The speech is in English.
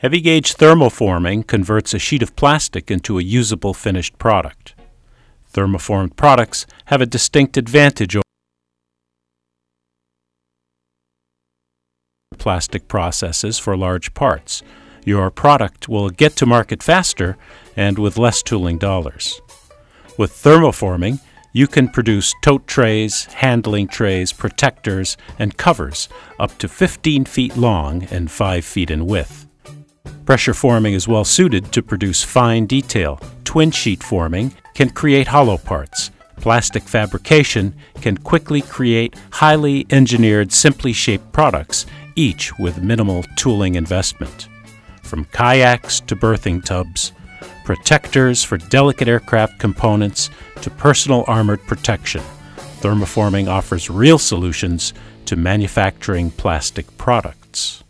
Heavy gauge thermoforming converts a sheet of plastic into a usable finished product. Thermoformed products have a distinct advantage over plastic processes for large parts. Your product will get to market faster and with less tooling dollars. With thermoforming, you can produce tote trays, handling trays, protectors, and covers up to 15 feet long and 5 feet in width. Pressure forming is well suited to produce fine detail. Twin sheet forming can create hollow parts. Plastic fabrication can quickly create highly engineered, simply shaped products, each with minimal tooling investment. From kayaks to birthing tubs, protectors for delicate aircraft components to personal armored protection, thermoforming offers real solutions to manufacturing plastic products.